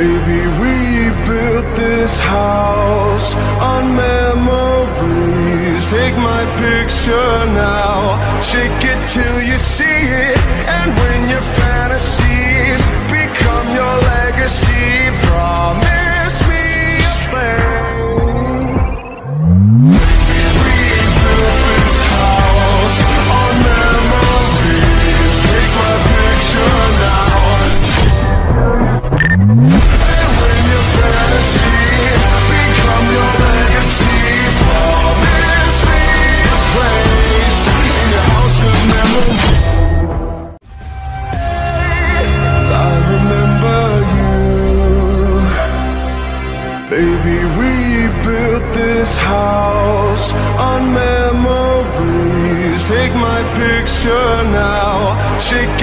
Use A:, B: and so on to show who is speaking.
A: Baby, we built this house on memories. Take my picture now. We built this house on memories. Take my picture now. Shake